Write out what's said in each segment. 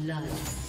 Blood.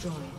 Destroyed.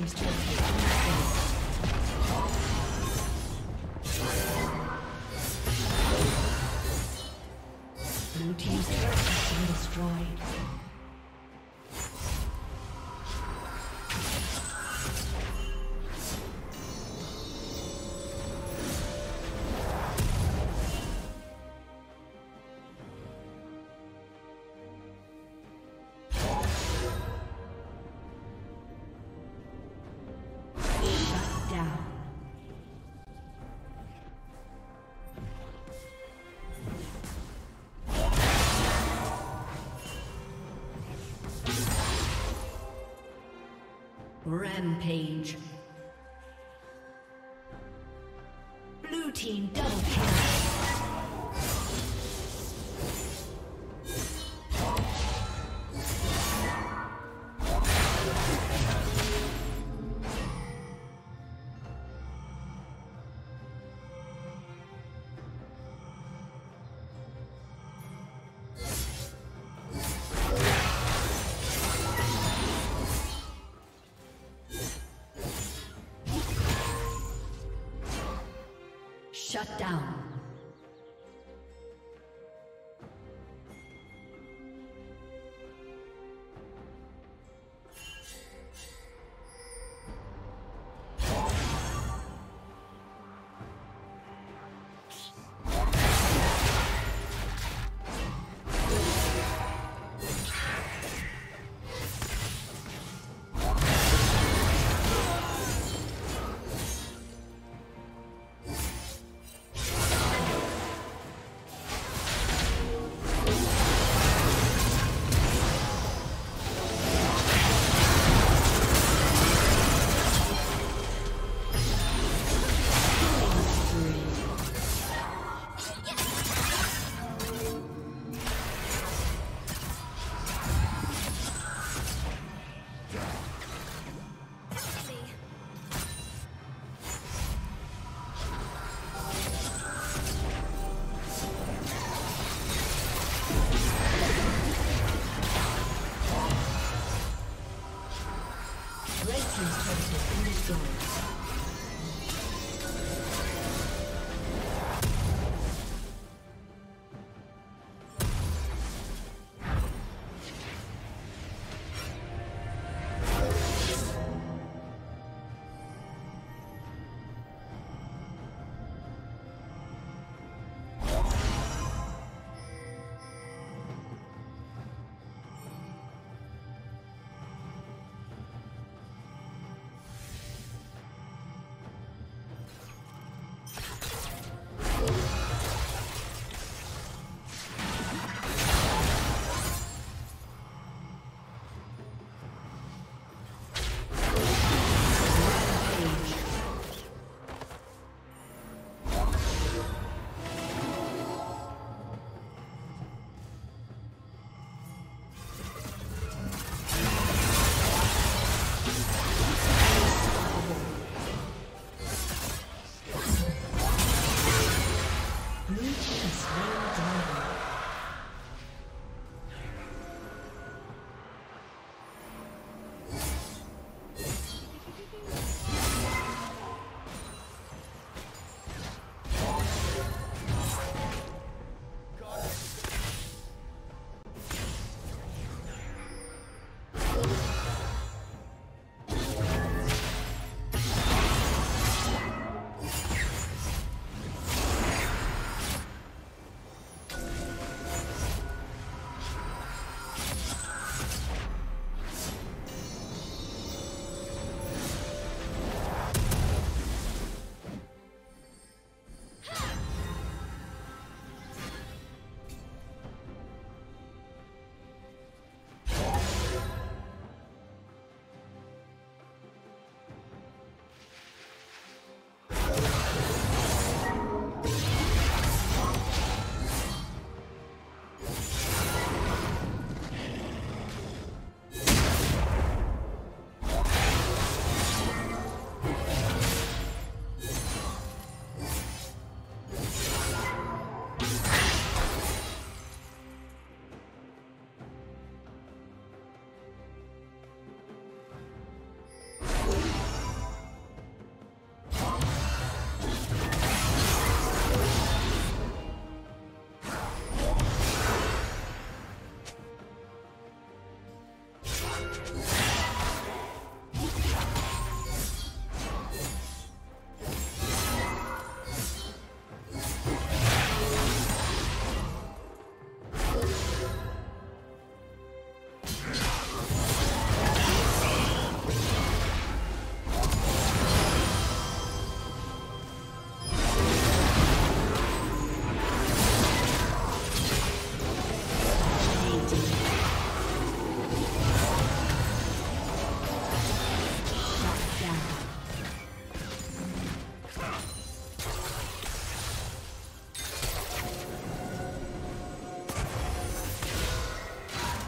Team's turret Rampage. Shut down.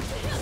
Yeah.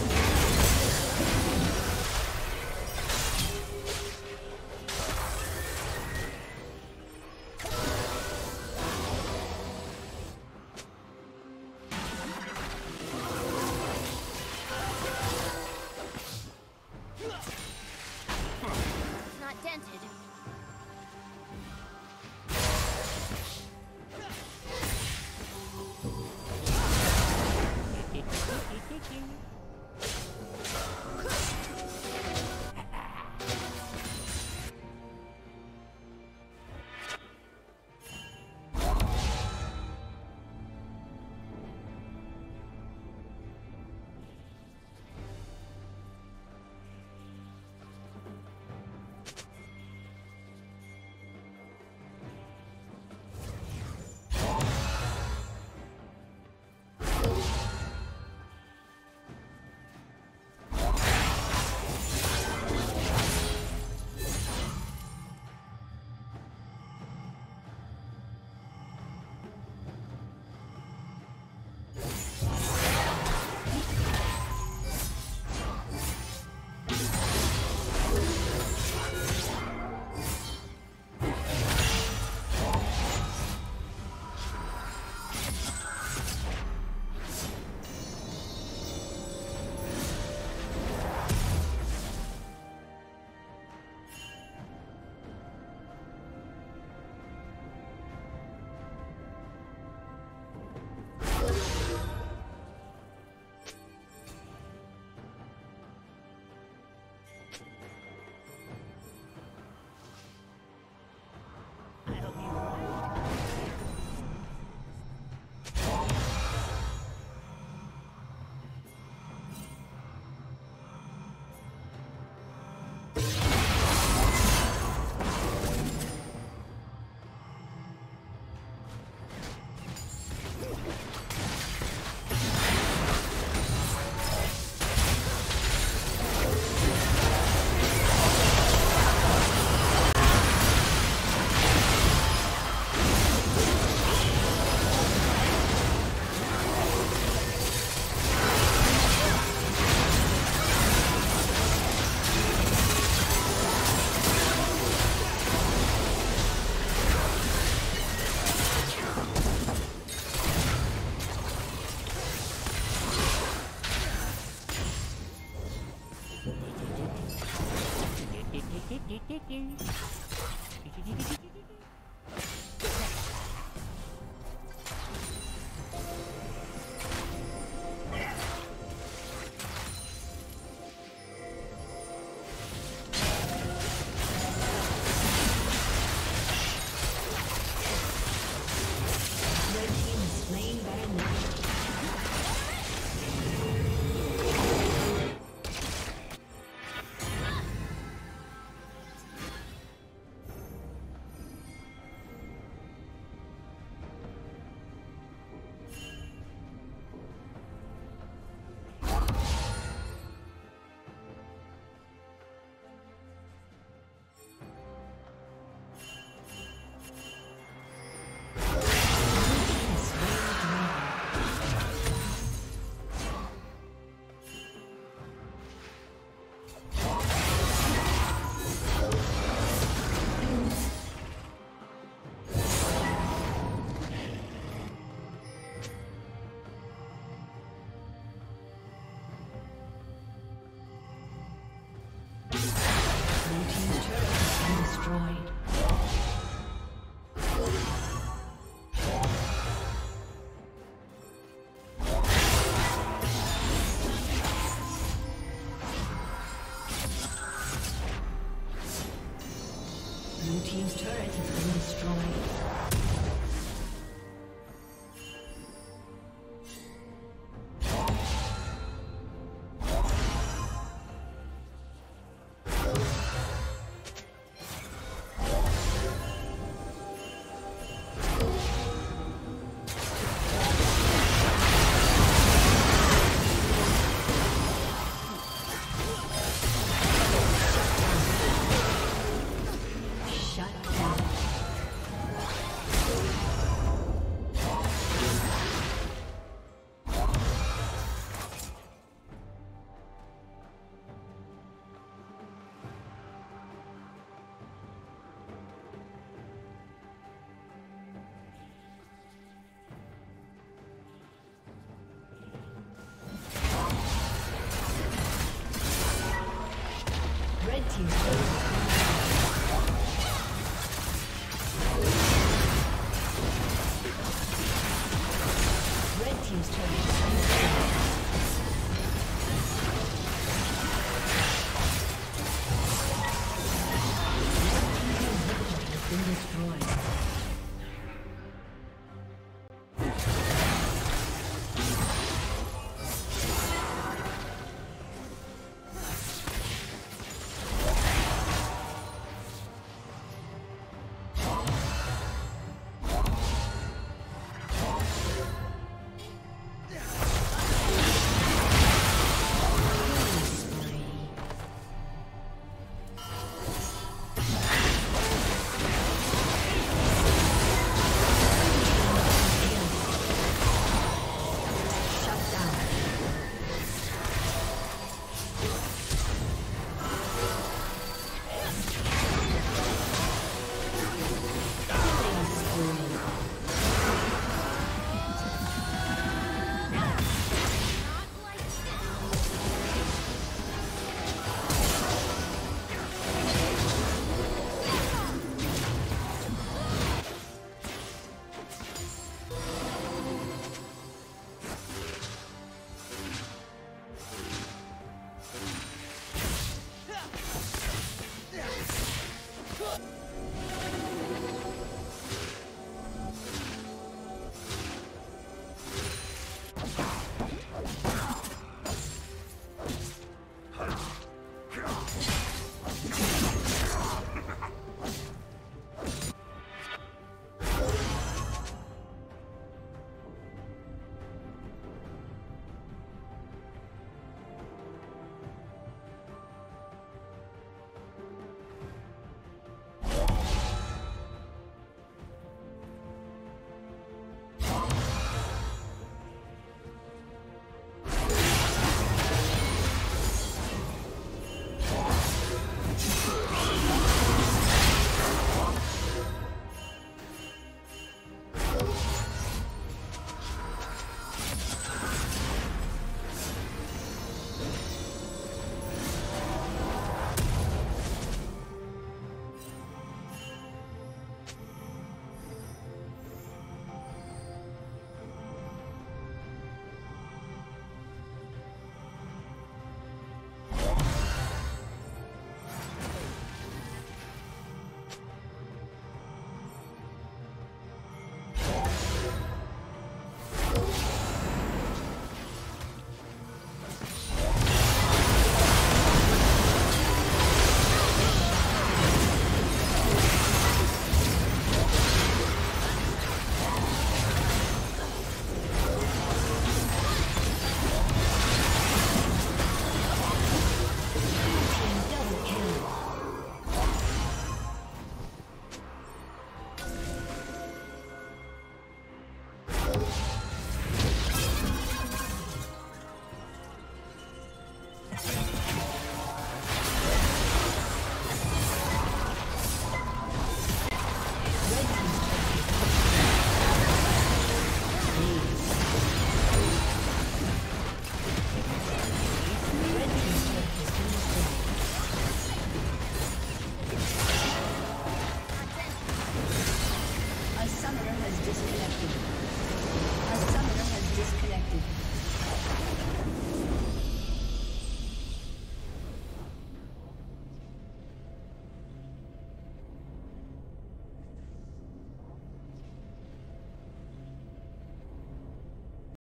ピピピピピ